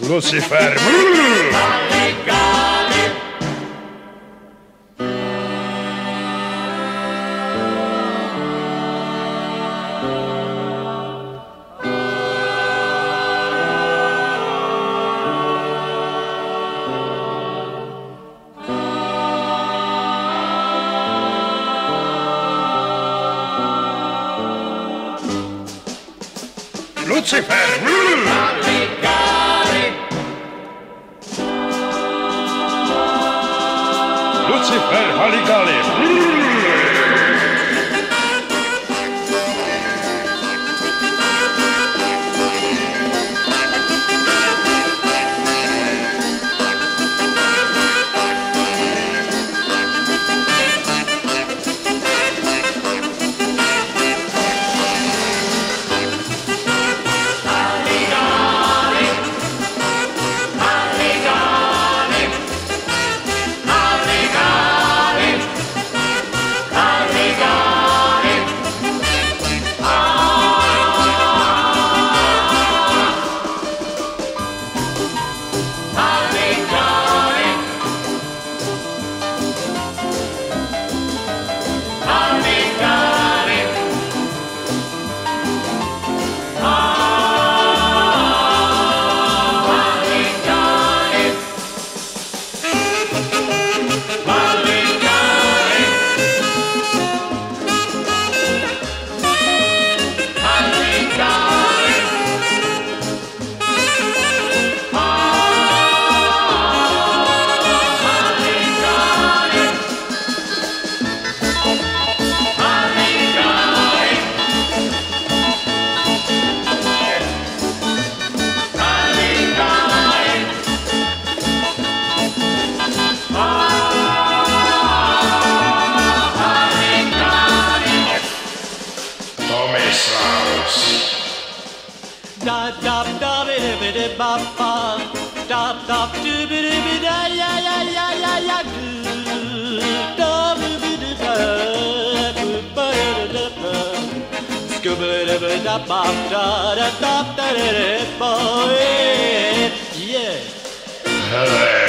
non si Lucifer! Lucifer! Aligali. bidi bop bop, stop stop, do bidi bidi ya ya ya ya ya do, do bidi da, do bidi da da, scooby da bidi da bop da da da da da da boy, yeah. Hello.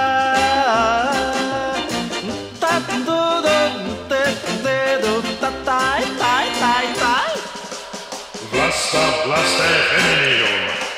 Basta Blaster Venenum.